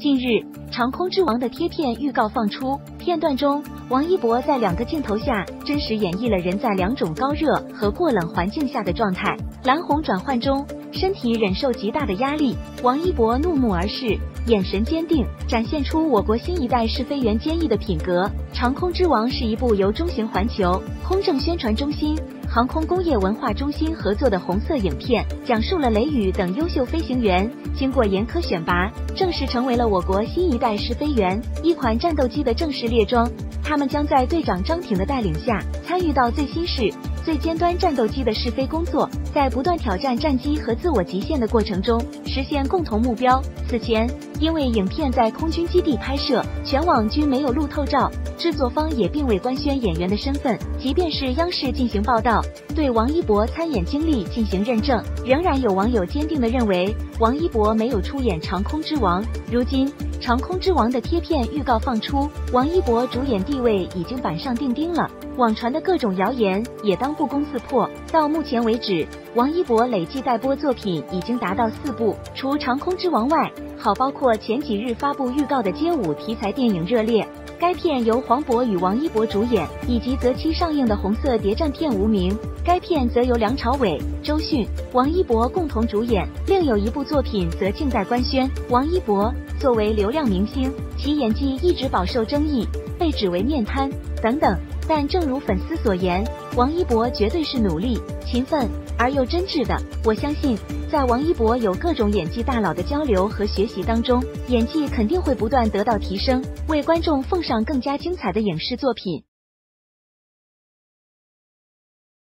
近日，《长空之王》的贴片预告放出，片段中，王一博在两个镜头下真实演绎了人在两种高热和过冷环境下的状态。蓝红转换中，身体忍受极大的压力，王一博怒目而视，眼神坚定，展现出我国新一代试飞员坚毅的品格。《长空之王》是一部由中型环球空政宣传中心。航空工业文化中心合作的红色影片，讲述了雷雨等优秀飞行员经过严苛选拔，正式成为了我国新一代试飞员，一款战斗机的正式列装。他们将在队长张挺的带领下，参与到最新式、最尖端战斗机的试飞工作，在不断挑战战机和自我极限的过程中，实现共同目标。此前，因为影片在空军基地拍摄，全网均没有路透照。制作方也并未官宣演员的身份，即便是央视进行报道，对王一博参演经历进行认证，仍然有网友坚定的认为王一博没有出演《长空之王》。如今，《长空之王》的贴片预告放出，王一博主演地位已经板上钉钉了。网传的各种谣言也当不攻自破。到目前为止，王一博累计待播作品已经达到四部，除《长空之王》外，好包括前几日发布预告的街舞题材电影《热烈》。该片由黄渤与王一博主演，以及择期上映的红色谍战片《无名》。该片则由梁朝伟、周迅、王一博共同主演。另有一部作品则静待官宣。王一博作为流量明星，其演技一直饱受争议，被指为面瘫等等。但正如粉丝所言，王一博绝对是努力、勤奋而又真挚的。我相信。在王一博有各种演技大佬的交流和学习当中，演技肯定会不断得到提升，为观众奉上更加精彩的影视作品。